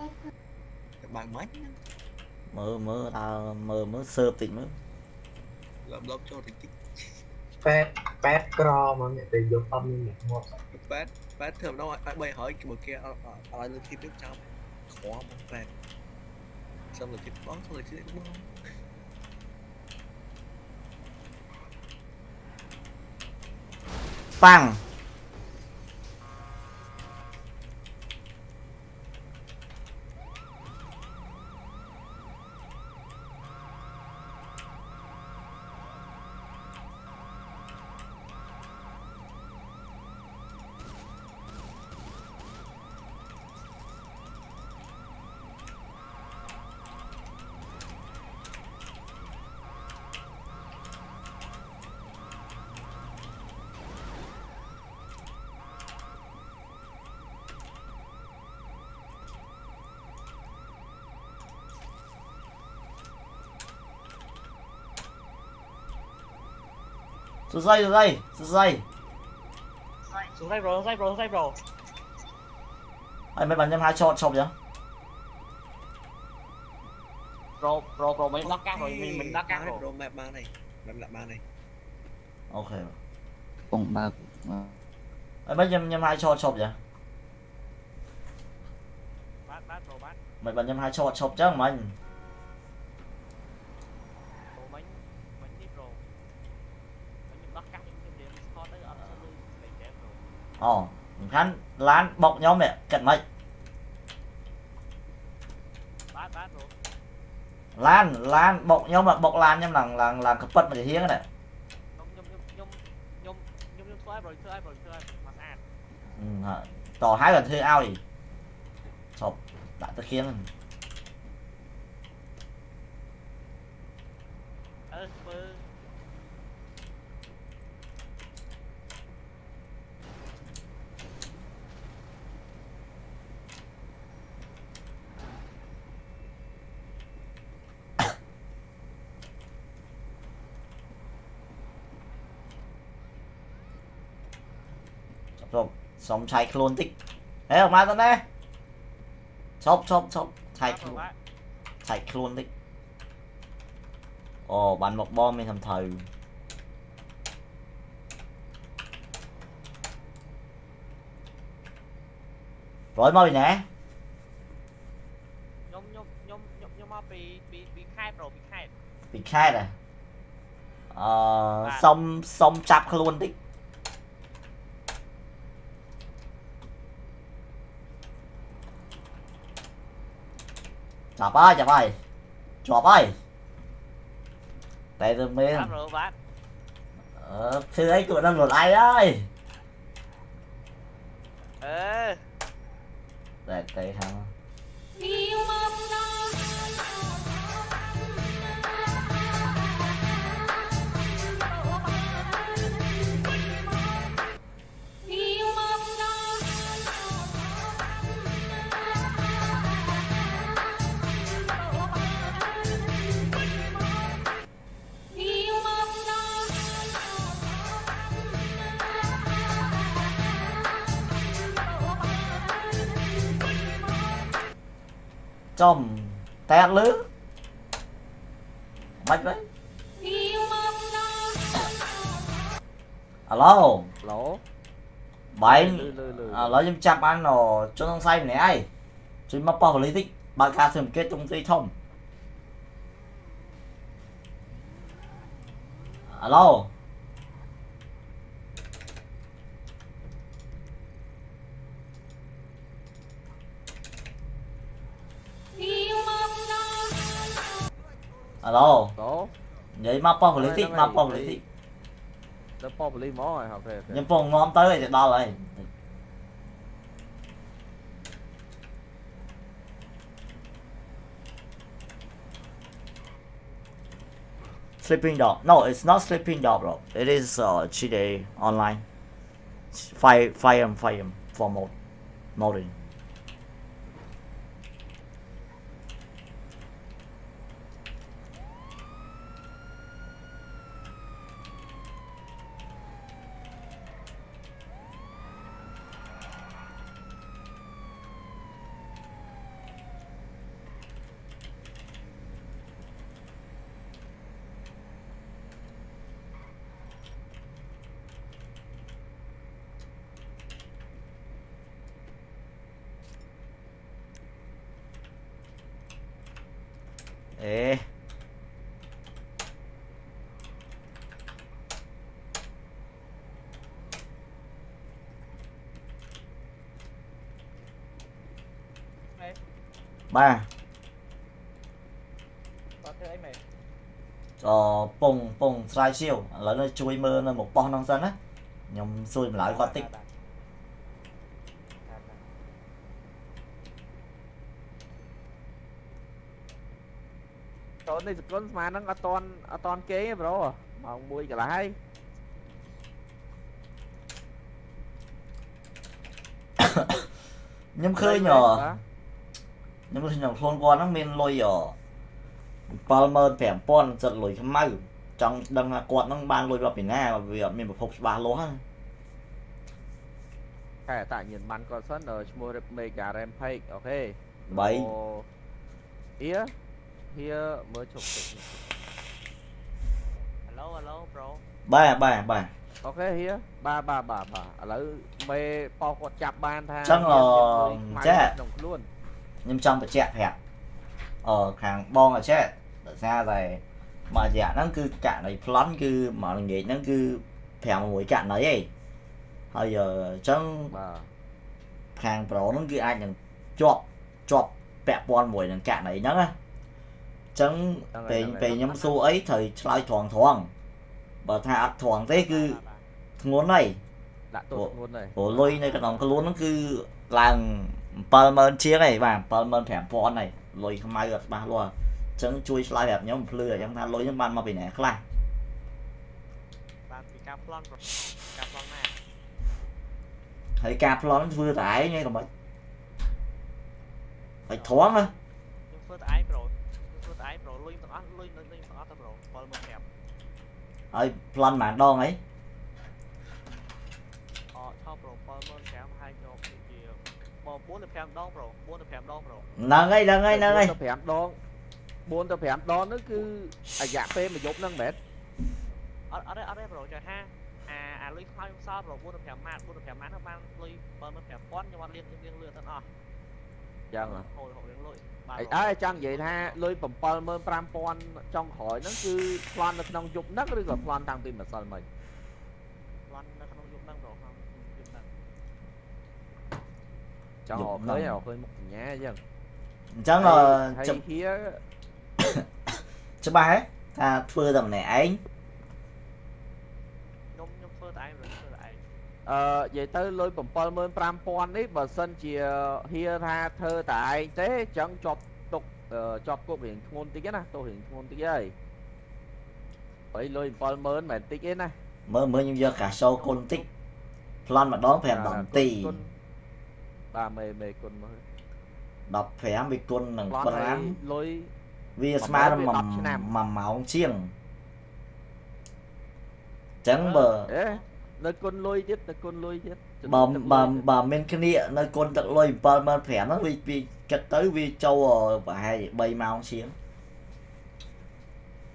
បើកមិនមើលមើលតើមើលមើលសើបតិចមើលលបលបចូលតិចតិចប៉ែតប៉ែតក្រមកអ្នកទៅយកអត់មានអ្នកងាប់ប៉ែតប៉ែតធ្វើម្ដងឲ្យបីហើយបើគេអត់ឲ្យលើធីបនេះចាំខ្វល់មកប៉ែតសុំលើធីបបងសុំលើធីបបងប៉ាំង សរសៃសរសៃសរសៃ xuống đây bro xuống đây bro xuống đây bro ហើយមិនបានខ្ញុំហៅឆតឈប់ចឹង bro bro bro mấy knock cắt rồi mình mình knock cắt រ rồi មបែបបានហើយបែបដាក់បានហើយអូខេពងបើកហើយមិនខ្ញុំខ្ពិតមួយហៀងហ្នឹង nhôm nhôm nhôm nhôm nhôm nhôm nhôm xoay rồi xoay rồi xoay mà ăn តហៅឲ្យធ្វើឲ្យឈប់ដាក់ទៅគៀង ơ bơ ឈប់ សុំឆៃខ្លួនតិចហេអอกមកទៅណាឈប់ឈប់ឈប់ឆៃ bát ខ្លួន bro bát ឆៃខ្លួនតិចអូបានមកបងមានសំត្រូវរយមកពីណា nhôm nhôm nhôm nhôm nhôm mau bị bị bị khai bro bị khai ពីខេតហ៎អឺសុំសុំចាប់ខ្លួនតិចចាប់ហើយចាប់ហើយជាប់ហើយតែទៅ មែន bát bro bát អឺធ្វើអីគាត់ដឹងខ្លួនឯងហើយ ơ តែតែ ចំតែអត់លឺមិនវិញអាឡូឡូបែងលឺលឺលឺឥឡូវខ្ញុំចាប់បានអជនសង្ស័យម្នាក់ហើយជួយមកប៉ោះប៉ូលីសតិចបើកការស៊ើបអង្កេតទ្រង់ទ្រីធំអាឡូ ប៉បលីមកហើយអូខេអូខេខ្ញុំពងងំទៅឲ្យទៅដល់ហើយ Sleeping dog. No, it's not sleeping dog, bro. It is uh GDA online. Fire, fire, fire for mode, modding. អេ ម៉េច បាទតើធ្វើអីម៉េចអពងពងស្រាយជាវឥឡូវនេះជួយមើលនៅមកប៉ោះហ្នឹងសិនណាខ្ញុំសួយម្លើយគាត់តិចបាទបាទបាទតូននេះសកុនស្មានហ្នឹងអត់តន់អត់តន់គេទេប្រូម៉ោង1កន្លះហើយខ្ញុំឃើញអ ខ្ញុំឃើញក្នុងខ្លួនគាត់ហ្នឹងមានលុយអ75000សិតលុយខ្មៅចង់ដឹងថាគាត់ហ្នឹងបានលុយមកពីណាវាអត់មានប្រភពច្បាស់លាស់ហ្នឹងខែតាញៀនបានគាត់សិនឈ្មោះ Rip Mega Rampage អូខេបីអៀហៀមើលជប់ជប់ហេឡូហេឡូប្រូបាទបាទបាទអូខេហៀបាទបាទបាទបាទឥឡូវមេប៉ោះគាត់ចាប់បានថាចឹងអឺមានចាក្នុងខ្លួន ខ្ញុំចង់បញ្ជាក់ប្រាប់អឺខាងបងអាចេះដោយសារតែមួយរយៈហ្នឹងគឺករណីប្លន់គឺមកល្ងាចហ្នឹងគឺ5មួយករណីឯងហើយអឺអញ្ចឹងបាទខាងប្រូហ្នឹងគឺអាចនឹងជាប់ជាប់ពាក់ព័ន្ធមួយនឹងករណីហ្នឹងណាអញ្ចឹងពេលពេលខ្ញុំសួរអីត្រូវឆ្លើយត្រង់ត្រង់បើថាអត់ត្រង់ទេគឺបាទធ្ងន់ហើយដាក់ទោសធ្ងន់ហើយព្រោះលុយនៅក្នុងខ្លួនហ្នឹងគឺឡើង 70000ជាងហើយបាទ75000ហើយលុយខ្មៅអត់ច្បាស់លាស់អញ្ចឹងជួយឆ្លើយប្រាប់ខ្ញុំភ្លឺអញ្ចឹងថាលុយហ្នឹងបានមកពីណាខ្លះបានពីការប្លន់ប្រូការប្លន់ណាហើយការប្លន់ធ្វើតែឯងឯងក៏មិនហើយត្រង់ណាខ្ញុំធ្វើតែឯងប្រូខ្ញុំធ្វើតែឯងប្រូលុយទាំងអស់លុយនៅលេងទាំងអស់ទៅប្រូ75000ហើយប្លន់ម្ដងអីអថោប្រូ75000ហើយខ្ញុំគឺជាប4ទៅ 5ដងប្រូ4ទៅ5ដងប្រូហ្នឹងហើយហ្នឹងហើយហ្នឹងហើយ4ទៅ5ដង4ទៅ5ដងហ្នឹងគឺរយៈពេលមួយយប់ហ្នឹងមែនអត់អត់ទេអត់ទេប្រូចុះថាអាអាលុយខ្មៅខ្ញុំសល់ប្រូ4ទៅ5ម៉ាត4ទៅ5ម៉ាតហ្នឹងបានលុយ75000ខ្ញុំអត់លៀងលៀងលឿនទាំងអស់ចឹងហ៎ហូរហូរលៀងលុយបានអីអើចង់និយាយថាលុយ75000ចុងក្រោយហ្នឹងគឺប្លន់នៅក្នុងយប់ហ្នឹងឬក៏ប្លន់តាំងពីម្សិលមិញ ប្លន់នៅក្នុងយុគហ្នឹងប្រូក្នុងយុគហ្នឹង ចង់រកឃើញរកឃើញមុខសញ្ញាអញ្ចឹងអញ្ចឹងអឺហើយចំហៀច្បាស់ហ៎ថាធ្វើតែម្នាក់ឯងខ្ញុំខ្ញុំធ្វើតែឯងប្រូធ្វើតែឯងអឺនិយាយទៅលុយ75000នេះបើសិនជាហៀថាធ្វើតែឯងទេអញ្ចឹងជាប់ទុកអឺជាប់គុករៀងធ្ងន់តិចណាទោសរៀងធ្ងន់តិចហើយបើលុយ70000មិនមែនតិចទេណាមើលមើលខ្ញុំយកកាសូគុណតិចប្លន់ម្ដង5 10នាទីគុណ បាទមេមេគុណមើល15វាគុណនឹងប្លន់ហើយ5លុយវាស្មើនឹងវា10ឆ្នាំ1ម៉ោងជាងអញ្ចឹងបើអេនៅគុណលុយទៀតនៅគុណលុយទៀតចំណុបើចទឹកលុបើយទៀតបើមានគ្នានៅគុណទឹកលុយ75000ហ្នឹងវាវាគិតទៅវាចូលប្រហែលជា3ម៉ោងជាង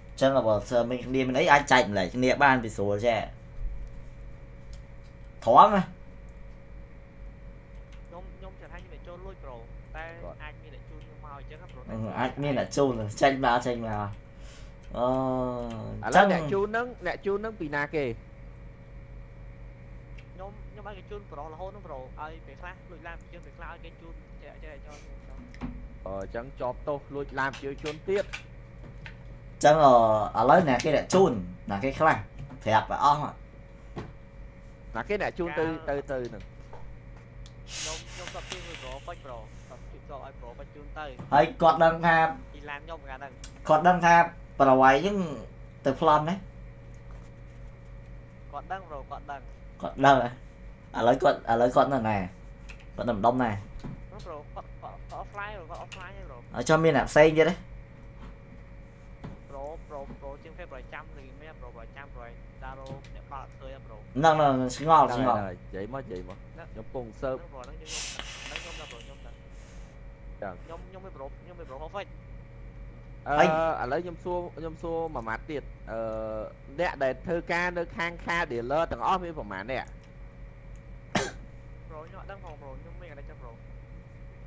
អញ្ចឹងបើសើមានគ្នាមានអីអាចចែកម្លែកគ្នាបានពីស្រួលចេះត្រង់ណា ខ្ញុំខ្ញុំចាំថាខ្ញុំអ្នកចូលលុយប្រូតែអាចមានអ្នកជូនខ្ញុំមក អញ្ចឹងណាប្រូអឺអាចមានអ្នកជូនចេញមកចេញមកអឺឥអញ្ឡូចឹវងអ្នកជូនហ្នឹងអ្នកជូនហ្នឹងពីណាគេខ្ញុំខ្ញុំឲ្យគេជូនប្រូរហូតហ្នឹងប្រូឲ្យពេលខ្លះលុយឡានជឿនពេលខ្លះឲ្យគេជូនចែកចែកចូលខ្ញុំអឺអញ្ចឹងជាប់ទោសលួចឡានប្រជាជនទៀតអញ្ចឹងអឺឥឡូវអ្នកគេអ្នកជូនអ្នកគេខ្លះប្រាប់ទៅអស់ណាគេអ្នកជូនទៅទៅទៅហ្នឹងខ្ញុំ ខ្ញុំសត់ជឿនប្រូបាច់ប្រូសត់ជឿនឲ្យប្រូបាច់ជូនទៅហើយគាត់ដឹងថាពីឡានខ្ញុំកាលហ្នឹងគាត់ដឹងថាប្រវ័យហ្នឹងទៅប្លន់ណាគាត់ដឹងប្រូគាត់ដឹងគាត់ដឹងហ៎ឥឡូវគាត់ឥឡូវគាត់នៅណាគាត់នៅម្ដុំណាប្រូគាត់គាត់ offline ប្រូគាត់ offline ហ្នឹងប្រូហើយចាំមានអ្នកផ្សេងទៀតទេប្រូប្រូប្រូជាងពេលប្រូចាំឬមែនប្រូប្រូចាំប្រូដារោអ្នកបាក់ឃើញប្រូហ្នឹងហ្នឹងស្ងល់ស្ងល់ហើយនិយាយមកនិយាយមកខ្ញុំពងសើប ចឹងខ្ញុំខ្ញុំមិនប្រូខ្ញុំមិនប្រូ perfect អឺឥឡូវខ្ញុំសួរខ្ញុំសួរមួយម៉ាត់ទៀតអឺអ្នកដែលធ្វើការនៅខាងខា dealer ទាំងអស់មានប្រហែលអ្នកប្រូខ្ញុំអត់ដឹងផងប្រូខ្ញុំមិនអាចចាំប្រូ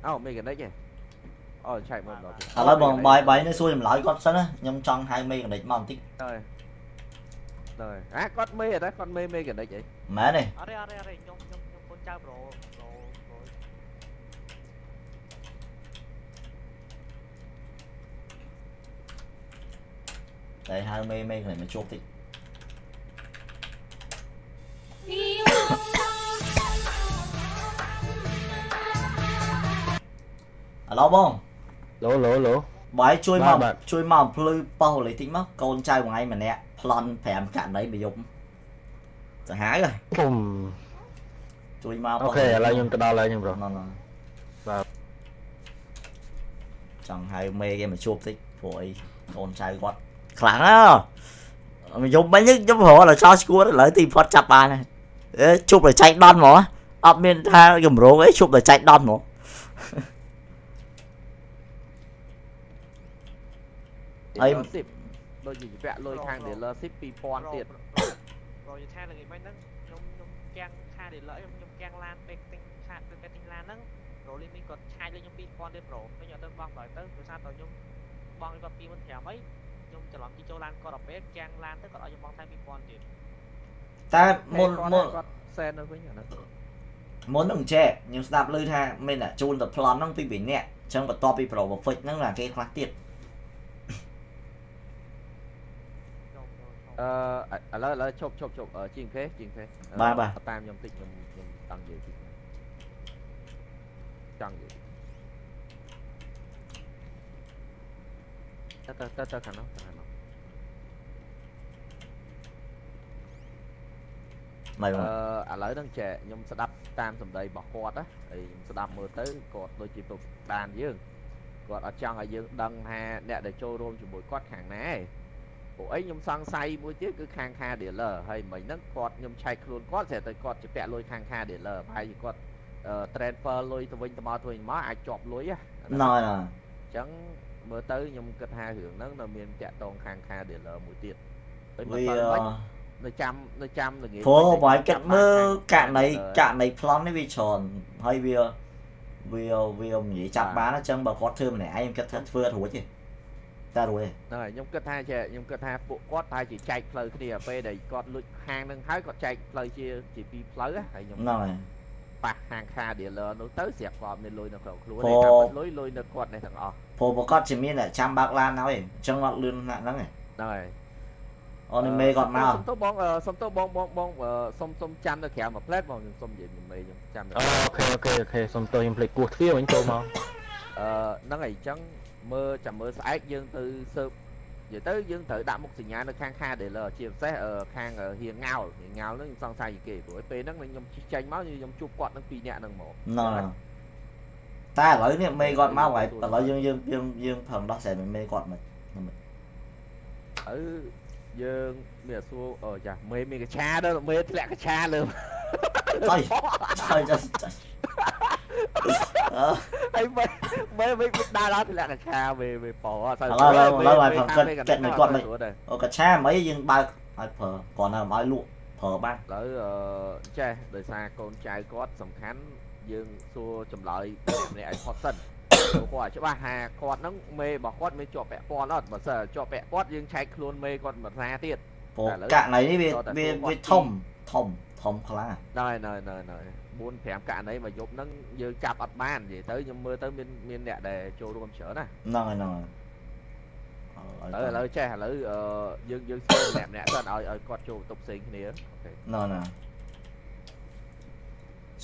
អូមេកានិកហ៎អូឆែកមើលម្ដងទៀតឥឡូវបងបាយបាយនេះសួរចម្លើយគាត់សិនណាខ្ញុំចង់ហៅមេកណិចមកបន្តិចហើយហើយអាគាត់មេអត់ដែរគាត់មេមេកណិចអីមែនទេអត់ទេអត់ទេអត់ទេខ្ញុំខ្ញុំខ្ញុំកូនចៅប្រូប្រូប្រូ តែហៅមេមេកណិចមកជួបតិចឥឡូវបងឡូឡូឡូបាយជួយមកបាទបាទជួយមកភ្លឺប៉ោះលេខតិចមកកូនចៅមួយថ្ងៃម្នាក់ប្លន់5កាក់ដីប្រយុទ្ធសាហាវហ៎ពុំជួយមកអូខេឥឡូវខ្ញុំទៅដល់ហើយខ្ញុំប្រុសណ៎ណ៎បាទចង់ហៅមេគេមកជួបតិចព្រោះអីកូនចៅគាត់ខ្លាំងណាស់មកយំមិញខ្ញុំរកដល់ចោលស្គួតឥឡូវទីផុតចាប់បានហើយអេជប់ដល់ចែកដន់ហ្មងអត់មានថាកម្រងអីជប់ដល់ចែកដន់ហ្មងអី dealership ដូចជាពាក់លុយខាង dealership 2000ទៀតប្រូយថាល្ងាចមិញហ្នឹងខ្ញុំខ្ញុំកាំងខា dealer ខ្ញុំខ្ញុំកាំងឡានពេកទិញខាពេកទិញឡានហ្នឹងប្រូលីមីគាត់ឆាយលេខខ្ញុំ2000ទៀតប្រូខ្ញុំអត់ទៅបង់ដល់ទៅដោយសារតែខ្ញុំបង់គាត់2500អី ខ្ញុំច្រឡំទីចូលឡានគាត់ដល់ពេលកាំងឡានទៅគាត់ឲ្យខ្ញុំបង់ថែម2000ទៀតតែមុនមុនគាត់សែននៅវិញអាហ្នឹងមុននឹងចែកខ្ញុំស្ដាប់ឮថាមានតែជូនទៅប្លន់ហ្នឹងពី2នាក់អញ្ចឹងបន្ទាប់ពីប្រូ perfect ហ្នឹង là គេខ្លះទៀតខ្ញុំខ្ញុំខ្ញុំអឺឥឡូវឥឡូវឈប់ឈប់ឈប់អឺជាងគេជាងគេអឺបាទបាទតាមខ្ញុំតិចខ្ញុំខ្ញុំចង់និយាយតិចចង់និយាយ តិចទៅទៅទៅខាងនោះទៅខាងនោះមិនអឺឥឡូវហ្នឹងចេះខ្ញុំស្ដាប់តាមសម្ដីរបស់គាត់ណាហើយខ្ញុំស្ដាប់មើលទៅគាត់ដូចជាពុកដានយើងគាត់អត់ចង់ឲ្យយើងដឹងថាអ្នកដែលចូលរួមជាមួយគាត់ខាងណាឯងពួកអីខ្ញុំសង្ស័យមួយទៀតគឺខាងខា dealer ហើយមិញហ្នឹងគាត់ខ្ញុំឆែកខ្លួនគាត់ស្រាប់តែគាត់ជាពាក់លុយខាងខា dealer ប្រហែលជាគាត់អឺ transfer លុយទៅវិញទៅមកទៅវិញមកអាចជាប់លុយណាណ៎ណ៎អញ្ចឹង មើលទៅខ្ញុំគិតថារឿងហ្នឹងនៅមានតាក់ទងខាងខា dealer មួយទៀតហើយមើលវាទៅមិននៅចាំនៅចាំល្ងាចព្រោះមិញបើឲ្យគិតចាំមើលខាងករណី dealer ករណីប្លន់នេះវាច្រើនហើយវាវាវានិយាយចាប់បានអញ្ចឹងបើគាត់ធ្វើម្នាក់ឯងខ្ញុំគិតថាធ្វើអត់រួចទេតែរួចទេហ្នឹងហើយខ្ញុំគិតថាចេះខ្ញុំគិតថាពួកគាត់តែជាចែកផ្លូវគ្នាពេលដែលគាត់លុចខាងហ្នឹងហើយគាត់ចែកផ្លូវជាជាពីរផ្លូវណាហើយខ្ញុំហ្នឹងហើយ ប៉ះខាងខា dealer នោះទៅស្រាប់គាត់មានលុយនៅក្នុងខ្លួនព្រោះឯងតាមពិតលុយលុយនៅគាត់នេះទាំងអស់ព្រោះប្រកាសជាមានអ្នកចាំបើកឡានហើយអញ្ចឹងអត់លឿនណាស់ហ្នឹងឯងហ្នឹងហើយអូនេះមេគាត់មកសុំទៅបងអឺសុំទៅបងបងបងអឺសុំសុំចាំនៅក្រៅមួយផ្លែតបងខ្ញុំសុំនិយាយមេខ្ញុំចាំនៅ okay okay okay សុំទោសខ្ញុំភ្លេចគោះទ្វារវិញចូលមកអឺហ្នឹងហើយអញ្ចឹងមើលចាំមើលស្អែកយើងទៅស៊ើប និយាយទៅយើងត្រូវដាក់មុខសញ្ញានៅខាងខា dealer ជាពិសេសអឺខាងអឺហៀងងោលហៀងងោលហ្នឹងខ្ញុំសង្ស័យពីគេព្រោះពេលហ្នឹងខ្ញុំជិះចេញមកខ្ញុំជួបគាត់នឹងពីរនាក់ហ្នឹងមកហ្នឹងហើយតែឥឡូវនេះមេគាត់មកហើយឥឡូវយើងយើងយើងយើងប្រឹងដោះស្រាយមេគាត់មិនអឺយើងមានសួរអឺចាមេមានកឆាដល់មេធ្លាក់កឆាលើចុយចុយចុយចុយ អឺហើយមេមេមេដើរដល់ធ្លាក់កឆាមេមេប៉ោអត់ទៅឥឡូវឥឡូវឥឡូវឲ្យប្រកិតកិតមួយគាត់មិនអូកាឆាមិនអីយើងបើកឲ្យប្រើគាត់នៅឲ្យលក់ប្រើបានឥឡូវអឺចេះដោយសារកូនចៅគាត់សំខាន់យើងសួរចម្លើយម្នាក់ឲ្យផុតសិនព្រោះគាត់ច្បាស់ថាគាត់ហ្នឹងមេរបស់គាត់មានជាប់ពាក់ព័ន្ធអត់បើសិនជាប់ពាក់ព័ន្ធយើងឆែកខ្លួនមេគាត់មិនថាទៀតព្រោះឥឡូវករណីនេះវាតតែវាសួរគាត់វាធំធំធំខ្លាំងណយណយណយណយ 4 5ករណីមកយប់ហ្នឹងយើងចាប់អត់បាននិយាយទៅខ្ញុំមើលទៅមានមានអ្នកដែលចូលរួមច្រើនណាហ្នឹងហើយហ្នឹងហើយឥឡូវឥឡូវចេះឥឡូវអឺយើងយើងសួរម្នាក់ម្នាក់ទៅឲ្យឲ្យគាត់ចូលបន្ទប់ផ្សេងគ្នាអូខេហ្នឹងណា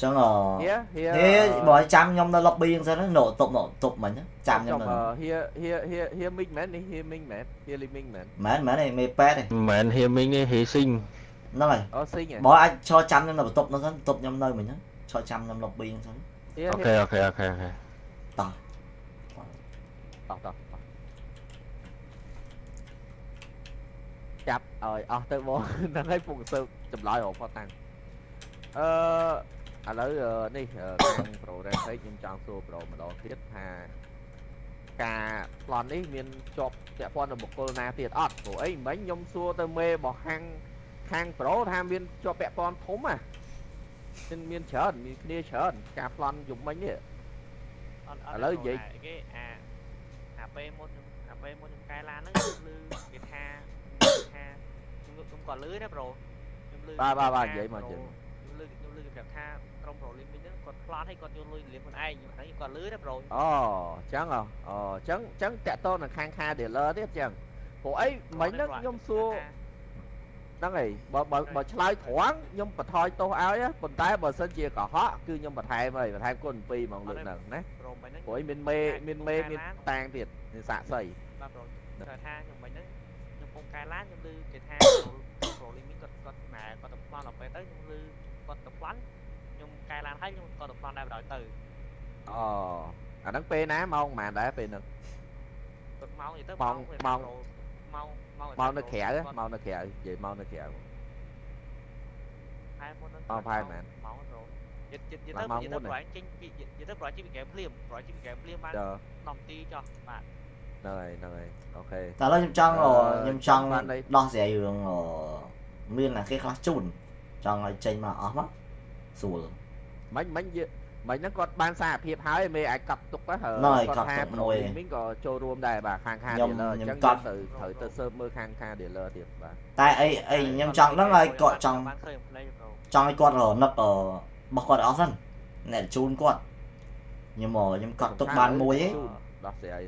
ចឹងអហៀហៀហេបើឲ្យចាំខ្ញុំនៅ lobby ហ្នឹងសិនណូតុបណូតុបមិញចាំខ្ញុំនៅហៀហៀហៀហៀមីងមែននេះហៀមីងមែនហៀលីមីងមែនមែនមែនឯងមេប៉ែតឯងមិនមែនហៀមីងទេហេស៊ីង ហ្នឹងហើយអូស៊ីងហ៎បើអាចឈរចាំខ្ញុំនៅបន្ទប់ហ្នឹងសិនបន្ទប់ខ្ញុំនៅមិញហ្នឹងឈរចាំខ្ញុំ lobby ហ្នឹងសិនហៀអូហៀខេអូខេអូខេអូខេតោះតោះចាប់ឲ្យអស់ទៅបងហ្នឹងហើយពុកសើចម្លើយរកផតតាំងអឺឥឡូវអឺនេះអឺខាង Pro Reflex ខ្ញុំចង់សួរ Pro ម្ដងទៀតថាការប្លន់នេះមានជាប់ពាក់ព័ន្ធនឹងបុគ្គលណាទៀតអត់ព្រោះអីមិញខ្ញុំសួរទៅមេរបស់ខាង ខាង Pro ថាមានជាប់ពាក់ព័ន្ធធំហ่ะមានមានច្រើនមានគ្នាច្រើនការប្លន់យប់មិញនេះអត់អត់ឥឡូវនិយាយគេអាអាពេលមុនខ្ញុំអាពេលមុនខ្ញុំកែឡានហ្នឹងខ្ញុំលឺគេថាគេថាខ្ញុំខ្ញុំក៏លឺដែរប្រូខ្ញុំលឺបាទបាទបាទគេនិយាយមកប្រូនិយាយមកខ្ញុំលឺខ្ញុំលឺគេប្រាប់ថាក្រុមប្រូលីមីកហ្នឹងគាត់ប្លន់ឲ្យគាត់យកលុយលៀមខ្លួនឯងខ្ញុំហ្នឹងខ្ញុំក៏លឺដែរប្រូអូចឹងហ៎អូចឹងចឹងតាក់តងនឹងខាងខា dealer ទៀតចឹងព្រោះអីមិញហ្នឹងខ្ញុំសួរ ហ្នឹងហើយបើបើបើឆ្លើយត្រង់ខ្ញុំបន្ថយទោសឲ្យណាប៉ុន្តែបើសិនជាកុហកគឺខ្ញុំបន្ថែមហើយបន្ថែមគុណ2ហ្មងលើកហ្នឹងណាប្រូមិញហ្នឹងព្រោះអីមានមេមានមេមានតាងទៀតមានសាក់សីបាទប្រូគាត់ថាខ្ញុំមិញហ្នឹងខ្ញុំពងកែឡានខ្ញុំលឺគេថាប្រូលីមីកគាត់គាត់ណែគាត់ទៅប្លន់ដល់ពេលទៅខ្ញុំលឺគាត់ទៅប្លន់ខ្ញុំកែឡានឲ្យខ្ញុំគាត់ទៅប្លន់ដែរបណ្ដោយទៅអូអាហ្នឹងពេលណាម៉ោងប៉ុន្មានដែរពេលហ្នឹងទឹកម៉ោងអីទៅម៉ោងម៉ោងម៉ោង ម៉ោងម៉ោងនៅក្រៅហ៎ម៉ោងនៅក្រៅនិយាយម៉ោងនៅក្រៅផែមុនហ្នឹងអ่าផែមែនម៉ោងប្រូយិតយិតយិតឡាទៅនម៉ោងយិតមុទៅនប្រហែលចេញពីយិតទៅប្រហែលចេញពីហ្គេមភ្លាមប្រហែលចេញពីហ្គេមភ្លាមបានចើ10នាទីចុះបាទហ្នឹងហើយហ្នឹងហើយអូខេតែឥឡូវខ្ញុំចង់អឺខ្ញុំចង់ចង់បានន័យដោះស្រាយរឿងអឺមានតែគេខ្លះជូនចង់ឲ្យចេញមកអស់មកស្រួលមិញមិញយើ មិញហ្នឹងគាត់បានសារភាពហើយមេអាចកត់ទុកទៅហើយហ្នឹងហើយគាត់កត់ថាទុកមួយមីងក៏ចូលរួមដែរបាទខាងខាខ្ញុំ dealer អខ្ញុំញ្ចឹងកយើងត់ទៅត្រូវទៅ serve មើលខាងខា dealer ទៀតបាទតែអីអីខ្ញុំចង់ដឹងឲ្យគាត់ចង់បានឃើញ play ប្រូចង់ឲ្យគាត់រនឹកអឺរបស់គាត់ឲ្យអស់សិនអ្នកជូនគាត់ខ្ញុំមកខ្ញុំកត់ទុកបានមួយឯងជូនដោះស្រាយ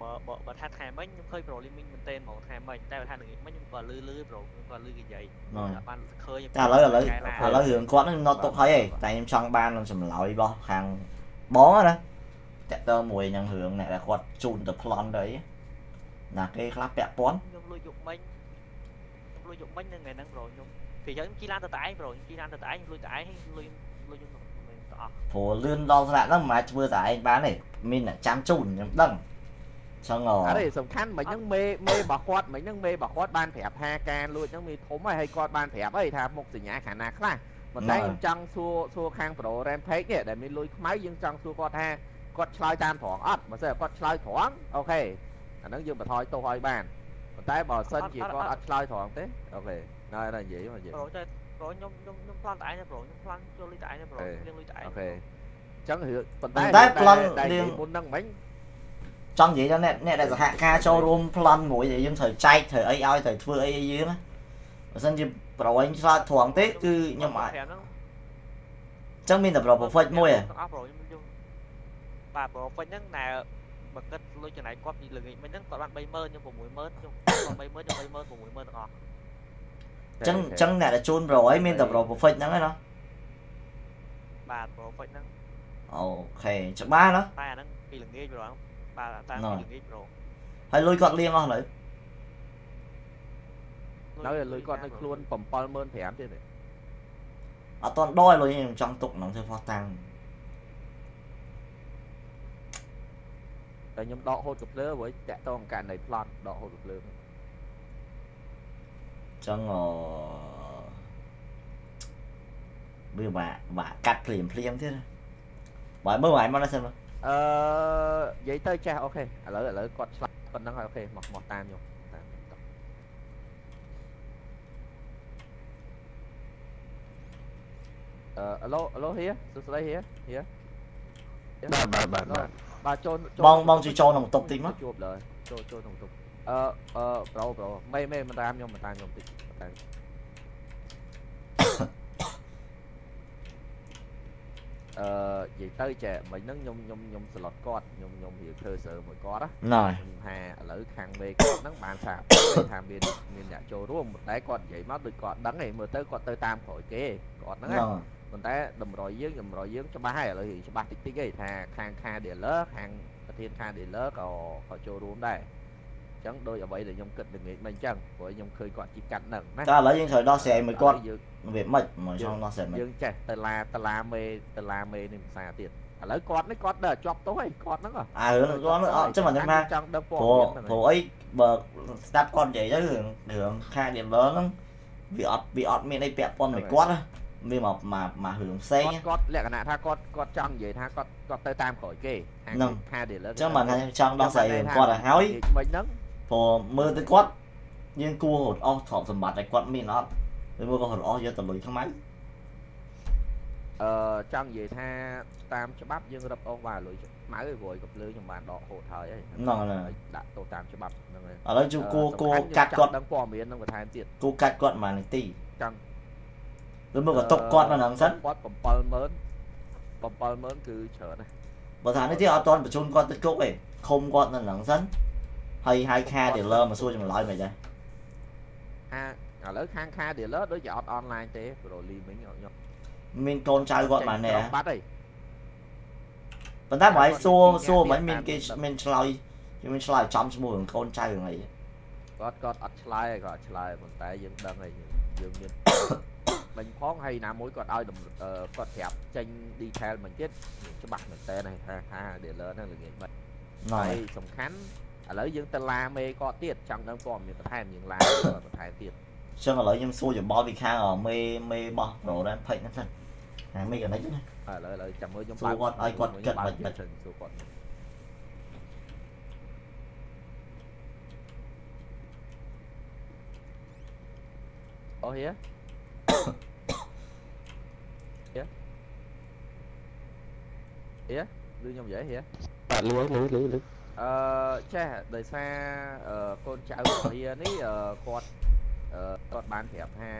បើបើបើថាថ្ងៃមិញខ្ញុំឃើញប្រូលីមីងមែនតេហ្មងថ្ងៃមិញតែបើថាល្ងាចមិញខ្ញុំក៏លឺលឺប្រូខ្ញុំក៏លឺគេនិយាយហ្នឹងអត់បានឃើញតែឥឡូវឥឡូវកែឡាឥឡូវរឿងគាត់ហ្នឹងខ្ញុំណត់ទុកហើយឯងតែខ្ញុំចង់បាននឹងចម្លើយរបស់ខាងបងហ្នឹងណាតាក់ទងមួយនឹងរឿងអ្នកដែលគាត់ជូនទៅប្លន់ទៅអីណាគេខ្លះពាក់ព័ន្ធខ្ញុំលួចយកមិញខ្ញុំលួចយកមិញនៅថ្ងៃហ្នឹងប្រូខ្ញុំពីចឹងខ្ញុំជិះឡានទៅតែឯងប្រូខ្ញុំជិះឡានទៅតែឯងលួចតែឯងហើយលួចលួចខ្ញុំទៅអស់ព្រោះលឿនដល់ថ្នាក់ហ្នឹងមិនអាចធ្វើតែឯងបានទេមានអ្នកចាំជូនខ្ញុំដឹង ចឹងអអត់ទេសំខាន់មិញហ្នឹងមេមេរបស់គាត់មិញហ្នឹងមេរបស់គាត់បានប្រាប់ថាការលួចហ្នឹងមានធំហើយហើយគាត់បានប្រាប់ហើយថាមុខសញ្ញាខាងណាខ្លះប៉ុន្តែខ្ញុំចង់សួរសួរខាង Pro Rampage នេះដែលមានលុយខ្មៅយើងចង់សួរគាត់ថាគាត់ឆ្លើយតាមត្រង់អត់បើសិនគាត់ឆ្លើយត្រង់ okay អាហ្នឹងយើងបន្ថយទោសឲ្យបានប៉ុន្តែបើសិនជាគាត់អត់ឆ្លើយត្រង់ទេ okay ណែតែនិយាយមកនិយាយប្រូទៅប្រូខ្ញុំខ្ញុំខ្ញុំប្លន់តែឯងណាប្រូខ្ញុំប្លន់ចូលលុយតែឯងណាប្រូអេខ្ញុំលៀងលុយតែឯងអូខេអញ្ចឹងរឿងប៉ុន្តែប៉ុន្តែប្លន់ដែលលៀងនិយាយមុនហ្នឹងមិញ ចង់និយាយថាអ្នកអ្នកដែលសហការចូលរួមប្លន់មួយដែលយើងត្រូវចែកត្រូវអីឲ្យត្រូវធ្វើអីឲ្យយើងណាបើសិនជាប្រវែងឆ្លាតត្រង់ទេគឺខ្ញុំអាចប្រាំហ្នឹងចឹងមានតែប្រ perfect មួយហ៎ទាំងអស់ប្រូខ្ញុំខ្ញុំបាទ perfect ហ្នឹងដែលបើគិតលុយចំណាយគាត់ពីល្ងាចមិញហ្នឹងគាត់បាន30000ខ្ញុំ60000ខ្ញុំគាត់30000ខ្ញុំ30000 60000ទាំងអស់ចឹងចឹងអ្នកដែលជូនប្រអីមានតែប្រ perfect ហ្នឹងឯណាបាទ perfect ហ្នឹងអូខេច្បាស់ណាតែអាហ្នឹងពីល្ងាចប្រូ បាទតែណ៎ពីល្ងាចប្រូហើយលុយគាត់លៀងអស់នៅនៅលុយគាត់នៅខ្លួន75000ទៀតទេអត់តន់ដល់លុយខ្ញុំចង់ទុកក្នុងធ្វើផោះតាំងតែខ្ញុំដកហូតកាភ្លើព្រោះតាក់តងករណីប្លន់ដកហូតកាភ្លើចឹងអវាបាក់បាក់កាត់ភ្លាមភ្លាមទៀតណាបើមើលហើយមកណាសិនមើល អឺនិយាយទៅចេះអូខេឥឡូវឥឡូវគាត់ឆ្លាក់ប៉ុណ្ណឹងហើយអូខេមកមកតាមខ្ញុំតាមខ្ញុំតោះអឺអឡូអឡូហៀសួស្ដីហៀហៀបាទបាទបាទបាទបាទចូលបងបងជួយចូលក្នុងបន្ទប់តិចមកជួបលើចូលចូលក្នុងបន្ទប់អឺអឺប្រូប្រូមេមេមិនតាមខ្ញុំមិនតាមខ្ញុំតិចមិនតា អឺនិយាយទៅចេះមិញហ្នឹងខ្ញុំខ្ញុំខ្ញុំស្លុតគាត់ខ្ញុំខ្ញុំរៀបធ្វើសើមួយគាត់ណាណ៎ខ្ញុំថាឥឡូវខាងមេគាត់ហ្នឹងបានថាថាមានមានអ្នកចូលរួមប៉ុន្តែគាត់និយាយមកដូចគាត់ដឹងឯងមើលទៅគាត់ទៅតាមក្រោយគេគាត់ហ្នឹងណ៎ឯងប៉ុន្តែតម្រុយយើងតម្រុយយើងច្បាស់ហើយឥឡូវរៀងច្បាស់តិចតិចឯងថាខាងខា dealer ខាងប្រធានខា dealer ក៏ក៏ចូលរួមដែរ អញ្ចឹងដោយអ្វីដែលខ្ញុំគិតល្ងាចមិញអញ្ចឹងព្រោះខ្ញុំឃើញគាត់ជីកាត់ហ្នឹងណាតែឥឡូវយើងត្រូវដោះស្រាយមួយគាត់យើងវាមិនមកចង់ដោះស្រាយមិនយើងចេះតឡាតឡាមេតឡាមេនេះភាសាទៀតឥឡូវគាត់នេះគាត់ដល់ជាប់ទោសហើយគាត់ហ្នឹងហ៎អើរឿងគាត់អត់ចឹងមិនថាចង់ដឹងព័ត៌ព្រោះមានហ្នឹងព្រោះអីបើស្ដាប់គាត់និយាយទៅរឿងរឿងខាឌីលឺហ្នឹងវាអត់វាអត់មានអីពាក់ព័ន្ធមួយគាត់ណាវាមកមកមករឿងផ្សេងគាត់គាត់លក្ខណៈថាគាត់គាត់ចង់និយាយថាគាត់គាត់ទៅតាមក្រោយគេខាងហ្នឹងខា dealer ចឹងមិនថាចង់ដោះស្រាយរឿងគាត់ឲ្យហើយមិញហ្នឹង ព្រោះមើលទៅគាត់យើងគួររត់អស់ទ្រព្យសម្បត្តិឲ្យគាត់មានអត់ឬមើលក៏រត់អស់យកទៅលុយខ្មៅចអឺចង់និយាយថាតាមច្បាប់យើងរឹបអូសបានលុយខ្មៅឲ្យព្រួយក៏ភ្លើខ្ញុំបានដកហូតហើយហើយហ្នឹងហើយដាក់ទៅតាមច្បាប់ហ្នឹងហើយឥឡូវជួគួរគួរសំខាន់កាត់យើងគាត់ចង់ដឹងព័ត៌មាននឹងបន្ថែមទៀតគួរកាត់គាត់មួយនាទីចង់ឬមកក៏ຕົកគាត់មកហ្នឹងសិនគាត់70000 70000គឺច្រើនណាស់បើថានេះទៀតអត់ទាន់បញ្ជូនគាត់ទៅគុកទេឃុំគាត់នៅហ្នឹងសិន ហើយហៅខា dealer មកសួរចម្លើយមិនដែរហាឥឡូវខាងខា dealer ដូចជាអត់អនឡាញទេ Pro Liming ខ្ញុំមានកូនចៅគាត់បានទេចេញបាត់ហើយប៉ុន្តែបើឲ្យសួរគាត់សួរមិននិមានយាយគេតាមមានឆ្លើយគេមានឆ្លើយចំឈ្មោះរឿងកូនចៅរឿងអីគាត់គាត់អត់ឆ្លើយហើយគាត់អត់ឆ្លើយប៉ុន្តែយើងដឹងហើយយើងយើងមានមិញផងហើយណាមួយគាត់ឲ្យដំអឺគាត់ប្រាប់ចេញ detail មិនទៀតច្បាស់មែនតើហើយថាថា dealer ហ្នឹងល្ងាចបាត់ណ៎ហើយសំខាន់ ឥឡូវយើងទៅឡាមេគាត់ទៀតចង់ដឹងព័ត៌មានបន្ថែមយើងឡាគាត់បន្ថែមទៀតចឹងឥឡូវខ្ញុំសួរយោបល់ពីខាងអមេមេរបស់ Pro Rampage ហ្នឹងសិនអាមេកណិចណាឥឡូវឥឡូវចាំមើលខ្ញុំសួរគាត់ឲ្យគាត់គិតមិនបិទសួរគាត់អូហៀហៀហៀឬខ្ញុំនិយាយហៀបាទលឺលឺលឺលឺ អឺចេះដោយសារអឺកូនចៅរបស់ហៀនេះអឺគាត់អឺគាត់បានប្រាប់ថា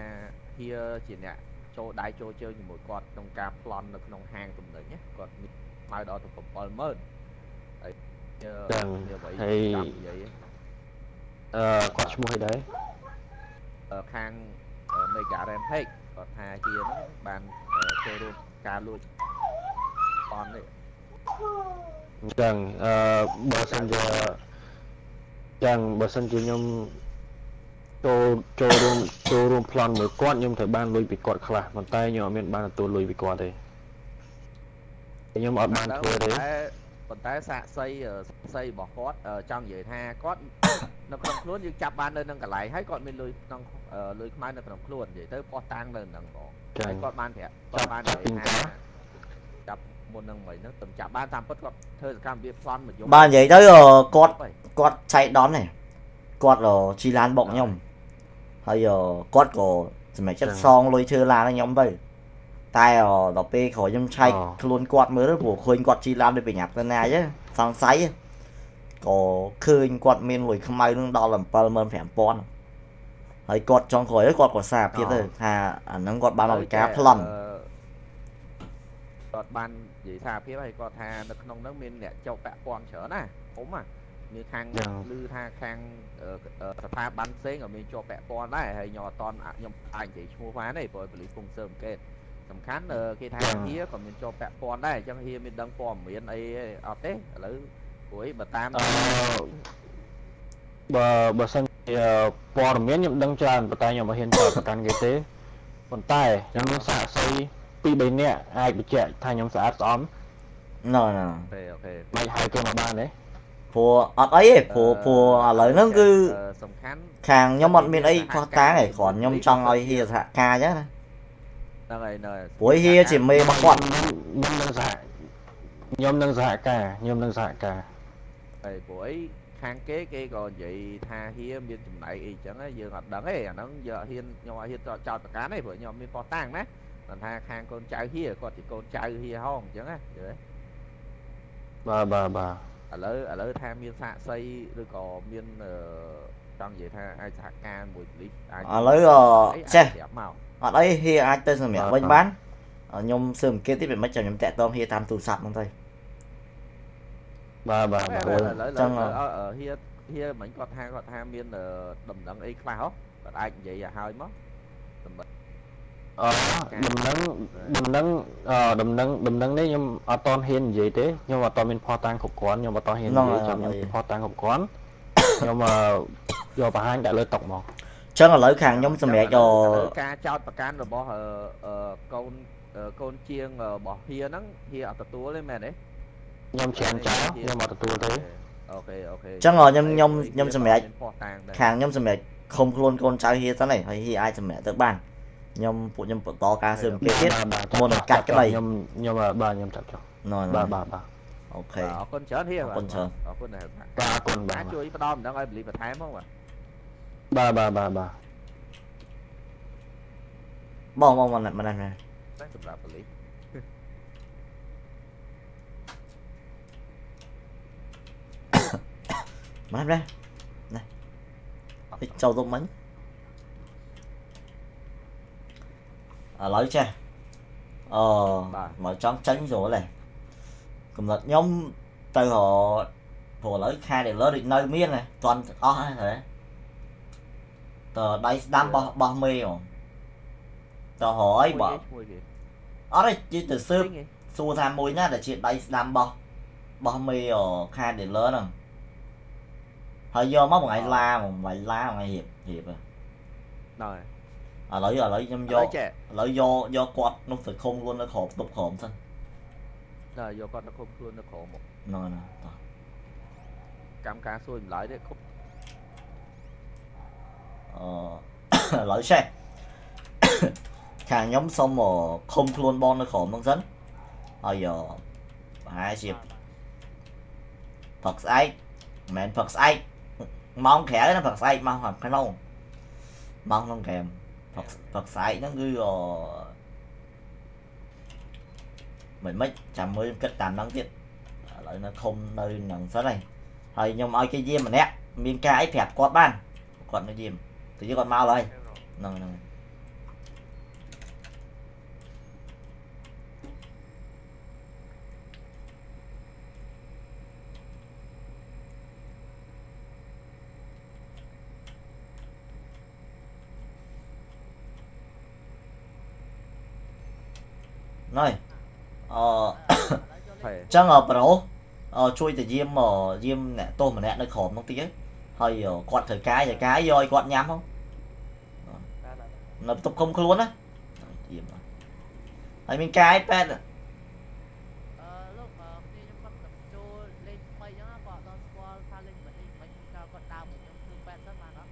ហៀជាអ្នកចូលដៃចូលជើងជាមួយគាត់ក្នុងការប្លន់នៅក្នុងហាងទំនិញណាគាត់មានស្មើដល់ទៅ70000ហើយហៀដឹងហៀអ្វីហើយចាំនិយាយអឺគាត់ឈ្មោះអីដែរអឺខាង Mega Rampage គាត់ថាហៀហ្នឹងបានអឺចូលរួមការលួចបននេះ អញ្ចឹងអឺបើសិនជាចឹងបើសិនជាខ្ញុំចូលចូលរួមចូលរួមប្លន់មួយគាត់ខ្ញុំត្រូវបានលុយពីគាត់ខ្លះប៉ុន្តែខ្ញុំអត់មានបានទទួលលុយពីគាត់ទេខ្ញុំអត់បានធ្វើទេតែប៉ុន្តែសាកសីអឺសាកសីរបស់គាត់អឺចង់និយាយថាគាត់នៅក្នុងខ្លួនយើងចាប់បាននៅនឹងកន្លែងហើយគាត់មានលុយក្នុងអឺលុយខ្មៅនៅក្នុងខ្លួននិយាយទៅប៉ោះតាំងនៅនឹងហ្មងចឹហើងយគាត់បានប្រាប់គាត់បានចាប់ពីនិយាយកាថាចាប់ មុននឹងមិនហ្នឹងទំចាប់បានតាមពិតគាត់ធ្វើសកម្មភាពប្លន់មកយកបាទនិយាយទៅអឺគាត់ហើយគាត់ឆៃដនទេគាត់អឺជីឡានបុកខ្ញុំហើយអឺគាត់ក៏សម្រេចចិត្តសងលុយធ្វើឡានឲ្យខ្ញុំទៅតែអឺដល់ពេលក្រោយខ្ញុំឆែកខ្លួនគាត់មើលទៅព្រោះឃើញគាត់ជីឡានដូចប្រញាប់ទៅណាយសង្ស័យក៏ឃើញគាត់មានលុយខ្មៅនឹងដល់75000ហើយគាត់ចង់ក្រោយទៅគាត់ក៏សារភាពទៅថាអាហ្នឹងគាត់បានមកពីការប្លន់អឺ គាត់បាននិយាយថាភាពហើយគាត់ថានៅក្នុងហ្នឹងមានអ្នកចោកពាក់ព័ន្ធច្រើនណាធំណាមានខាងចឹងឮថាខាងអឺអឺស្ថាប័នផ្សេងក៏មានជាប់ពាក់ព័ន្ធដែរហើយខ្ញុំអត់តន់អាចខ្ញុំអាចនិយាយឈ្មោះបានទេព្រោះប៉ូលីសពងសើមកេតសំខាន់អឺគេថាចឹងហៀក៏មានជាប់ពាក់ព័ន្ធដែរអញ្ចឹងហៀមានដឹងព័ត៌មានអីអត់ទេឥឡូវព្រួយបើតាមអឺបើបើសិនជាព័ត៌មានខ្ញុំដឹងច្រើនប៉ុន្តែខ្ញុំមិនហ៊ានចោទប្រកាន់គេទេប៉ុន្តែខ្ញុំមានសាកសី ពីរ3នាក់អាចបញ្ជាក់ថាខ្ញុំស្អាតស្អំណ៎ណ៎ okay okay មិនហៅគេមកបានទេព្រោះអត់អីទេព្រោះព្រោះឥឡូវហ្នឹងគឺអឺសំខាន់ខាងខ្ញុំអត់មានអីខុសតាងទេគ្រាន់ខ្ញុំចង់ឲ្យហៀសហការអញ្ចឹងណាហ្នឹងហើយហ្នឹងហើយព្រោះហៀជាមេរបស់គាត់ខ្ញុំនឹងសហខ្ញុំនឹងសហការខ្ញុំនឹងសហការហើយព្រោះអីខាងគេគេក៏និយាយថាហៀមានចំណែកអីចឹងហើយយើងអត់ដឹងទេអាហ្នឹងយើងអត់ហ៊ានខ្ញុំអត់ហ៊ានចោទចោទប្រកាន់ទេព្រោះខ្ញុំអត់មានផុសតាំងណា គាត់ថាខាងកូនចៅហៀគាត់ជាកូនចៅហៀហងអញ្ចឹងណាយល់ទេបាទបាទបាទឥឡូវឥឡូវថាមានសាកសីឬក៏មានអឺចង់និយាយថាអាចសហការមួយប៉ូលីសអាចឥឡូវអអីអាចចេះប្រាប់មកអត់អីហៀអាចទៅសម្រាប់វិញបានខ្ញុំស៊ើបអង្កេតតិចមិនមិនចាំខ្ញុំតាក់ទងហៀតាមទូរស័ព្ទហ្នឹងទៅបាទបាទឥបាទឡូវឥឡូវឥឡូវចឹងអឺអឺហៀហៀមិញគាត់ថាគាត់ថាមានអឺដំណឹងអីខ្លះហ៎គាត់អាចនិយាយឲ្យហើយមកដើម្បី អឺដំណឹងដំណឹងអឺដំណឹងដំណឹងនេះខ្ញុំអត់តន់ហ៊ាននិយាយទេខ្ញុំអត់តន់មានផុសតាំងគ្រប់គ្រាន់ខ្ញុំអត់តន់ហ៊ាននិយាយចាំខ្ញុំផុសតាំងគ្រប់គ្រាន់ខ្ញុំអឺយកបង្ហាញដាក់លើតុកមកចឹងឥឡូវខាងខ្ញុំសម្រាប់អឥឡូវការចោតប្រកាន់របស់អឺអឺកូនអឺកូនជាងរបស់ហៀហ្នឹងហៀអត់ទទួលទេមែនទេខ្ញុំច្រានចោលខ្ញុំអត់ទទួលទេអូខេអូខេចឹងខ្ញុំខ្ញុំខ្ញុំសម្រាប់មានផោះតាំងដែរខាងខ្ញុំសម្រាប់ឃុំខ្លួនកូនចៅហៀសិនឯងហើយហៀអាចសម្រាប់ទៅបាន ខ្ញុំពួកខ្ញុំបន្តការស៊ើបអង្កេតទៀតមុននឹងកាត់ក្តីខ្ញុំខ្ញុំបាទខ្ញុំចាប់ចុះបាទបាទបាទអូខេអរគុណច្រើនហៀអរគុណច្រើនអរគុណដែរបាទអរគុណបាទជួយផ្ដល់ម្ដងឲ្យពលីបន្ថែមមកបាទបាទបាទបាទបាទបងបងមិនមិនណាតែសម្រាប់ពលីមកណាណាចូលទៅមិញ ឥឡូវចេះអឺបាទមកចង់ចាញ់ស្រួលទេកំណត់ខ្ញុំទៅរកព្រោះឥឡូវខែ dealer ដូចនៅមានណាតន់អស់ហ្នឹងហ៎តើដៃស្ដាំបោះបោះមេហ្មងតើរកអីបើឈ្មោះគេអត់ទេជិះទៅស៊ើបគេសួរថាមួយណាដែលជាដៃស្ដាំបោះបោះមេអខែ dealer ហ្នឹងហើយយកមកមួយថ្ងៃឡាមួយថ្ងៃឡាមួយថ្ងៃរៀបរៀបហ៎ហ្នឹងហើយ ឥឡូវឥឡូវខ្ញុំយឥឡូកវចេះឥឡូវយកយកគាត់នោះទៅឃុំខ្លួននៅក្រោមទប់ក្រោមសិនដល់យកគាត់ទៅគ្រប់ខ្លួននៅក្រោមមកហ្នឹងហើយណាតោះកម្មការសួរចម្លើយទេគ្រប់អឺឥឡូវឆេះខាងខ្ញុំសុំមកឃុំខ្លួនបងនៅក្រោមហ្នឹងសិនហើយអឺប្រហែលជាផឹកស្អែកមិនមែនផឹកស្អែកម៉ោងក្រៅណាផឹកស្អែកម៉ោងខាងក្នុងម៉ោងក្នុងហ្គេម ផឹកផឹកស្អែកហ្នឹងគឺអឺមិនមិនចាំមើលគិតតាមហ្នឹងទៀតឥឡូវនៅឃុំនៅហ្នឹងសិនហើយហើយខ្ញុំឲ្យគេយាមម្នាក់មានការអីប្រាប់គាត់បានគាត់នៅយាមទៅយកគាត់មកហើយហ្នឹងហ្នឹង ហើយចឹងអប្រូអជួយទៅយាមអយាមអ្នកទោសម្នាក់នៅក្រោមនោះតិចហើយគាត់ត្រូវកាយត្រូវកាយយកឲ្យគាត់ញ៉ាំហ្នឹងនៅបន្ទប់ឃុំខ្លួនណាយាមហើយមានកាយប៉ែតអឺលោកអឺគ្នាខ្ញុំគាត់ទៅចូលលេងថ្មីអញ្ចឹងណាគាត់អត់ស្គាល់ថាលេងមិនលេងមិនខ្ញុំគាត់ដើមខ្ញុំធ្វើប៉ែតសិនបានអត់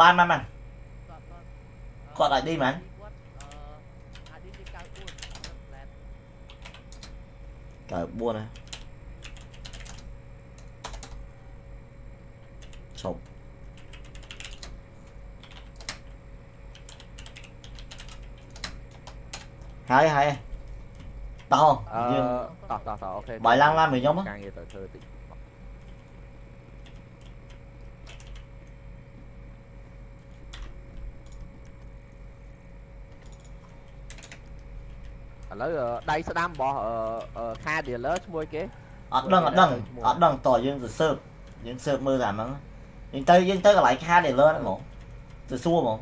បានបានបានគាត់គាត់គាត់ ID មែន cả buôn này sống hai hai to ờ tao tao tao ok. Bài lang lan với nhau mất nhóm á ការងារទៅធ្វើតិចឥឡូវអឺដៃស្ដាំរបស់អឺអឺខា dealer ឈ្មោះគេ ở đằng ở đằng ở đằng tỏi dương từ sớp dương sớp mưa giảm lắm nhưng tới dương tới cái lại kha để lớn mổ từ xua mổ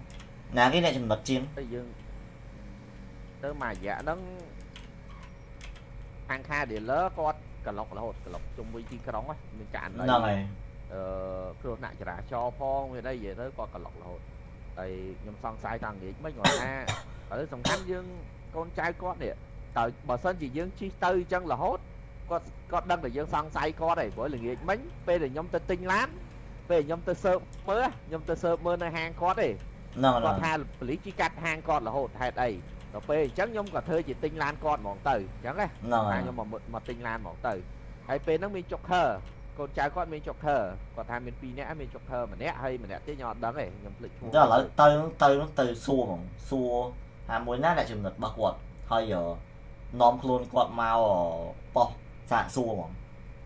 nè cái này chừng bật chim ទៅយើងទៅមួយរយៈហ្នឹងខាងខា dealer គាត់ក្លុករហូតក្លុកជុំវិញទីក្រុងហ្នឹងមានការអនុ nâng này អឺគ្រោះថ្នាក់ចរាចរណ៍ផងមានអីនិយាយទៅគាត់ក្លុករហូតហើយខ្ញុំសង្ស័យតាំងនិយាយមិនគាត់ថាឥឡូវសំខាន់យើង កូនចៅគាត់នេះតើបើសិនជាយើងជិះទៅអញ្ចឹងរហូតគាត់គាត់ដឹងតែយើងសង្ស័យគាត់ហើយព្រោះល្ងាចមិញពេលដែលខ្ញុំទៅទិញឡានពេលខ្ញុំទៅសើបមើលខ្ញុំទៅសើបមើលនៅហាងគាត់ទេ nâng គាត់ nâng ថាប៉ូលីសជីកាត់ហាងគាត់រហូតហេតុអីដល់ពេលអញ្ចឹងខ្ញុំក៏ធ្វើជាទិញឡានគាត់ហ្មងទៅអញ្ចឹងណា nâng ថា này ខ្ញុំមកមកទិញឡានហ្មងទៅហើយពេលហ្នឹងមានចុកខើកូនចៅគាត់មានចុកខើគាត់ថាមាន2នាក់មានចុកខើម្នាក់ហើយម្នាក់ទៀតខ្ញុំអត់ដឹងទេខ្ញុំភ្លេចឈ្មោះ tức là lấy tới tới từ xua mổ xua à mỗi nát lại chừng ngực bắc quật hay ở nom luôn quật mau ở bò sạ xua mổ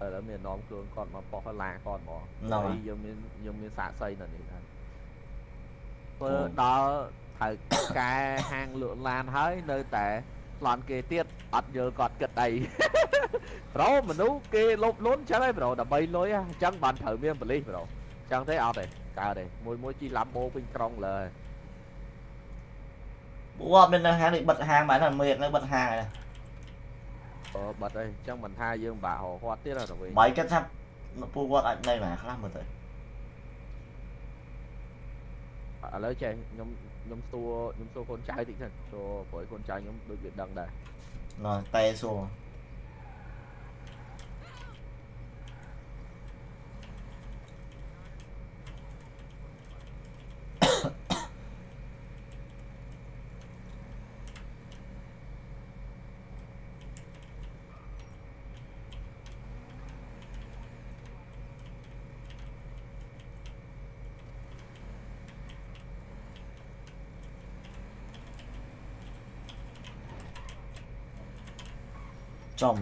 ឥឡូវមាននាំខ្លួនគាត់មកបោះឡាគាត់ហ្មងហ្នឹងហើយហើយយើងមានយើងមានសាកសីនៅនេះដែរធ្វើអូដល់ត្រូវកែហាងលក់ឡានហើយនៅតែប្លន់គេទៀតអត់យល់គាត់គិតអីប្រូមនុស្សគេលុបលុនចឹងហើយប្រូដើម្បីលុយហ៎អញ្ចឹងបានត្រូវមានបលិសប្រូអញ្ចឹងទេអត់ទេកើតទេមួយមួយជីឡាំបូពេញក្រុងលើហើយ bố bên đây hàng định bật hàng bán là mệt nó bật hàng này អឺបាត់ហើយអញ្ចឹងមិនថាយើងបាក់រកគាត់ទៀតទៅវិញ mấy cái tháp nó pu quật ở đây mà khác một rồi ឥឡូវចេះខ្ញុំខ្ញុំសួរខ្ញុំសួរកូនចៅតិចទៅចូលព្រោះកូនចៅខ្ញុំដូចវាដឹងដែរ rồi tay xua 上